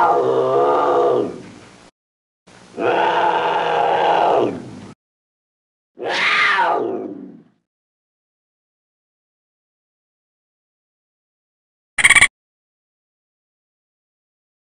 Tchau!